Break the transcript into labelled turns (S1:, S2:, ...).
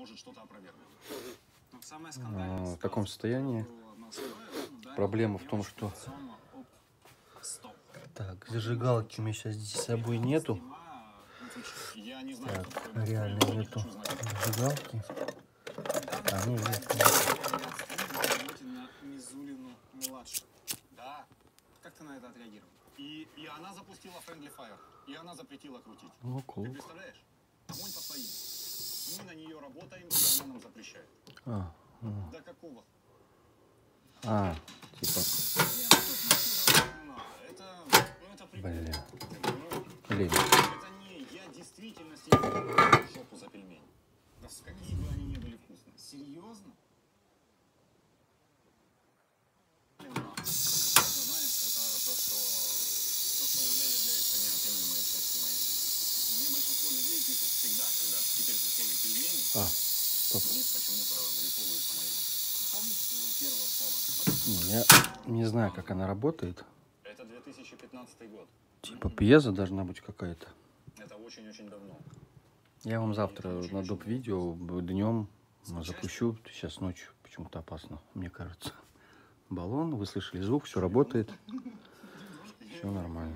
S1: может что-то опровергнуть. Но самое
S2: А,
S1: скандальное
S2: в таком состоянии. Проблема в том, что-
S1: Стоп.
S2: Так, зажигалки у меня сейчас здесь с собой нету.
S1: Я не знаю,
S2: Так, реально нету зажигалки. А, ну.
S1: Да. Как ты на это отреагировал? И, и она запустила Friendly Fire. И она запретила крутить.
S2: Ну,
S1: Ты представляешь? Мы на нее работаем, и она нам запрещает.
S2: А, ну.
S1: Да какого?
S2: а, типа.
S1: Это, ну, это. Ну,
S2: блин.
S1: Это не я действительно себе жопу людей пишут всегда, когда теперь при слове пельмени,
S2: А, стоп.
S1: почему-то
S2: Я не знаю, как она работает.
S1: Это 2015 год.
S2: Типа пьеза должна быть какая-то.
S1: Это очень-очень давно.
S2: Я вам завтра на доп. видео днем запущу. Сейчас ночью почему-то опасно, мне кажется. Баллон, вы слышали звук, все работает. Все нормально.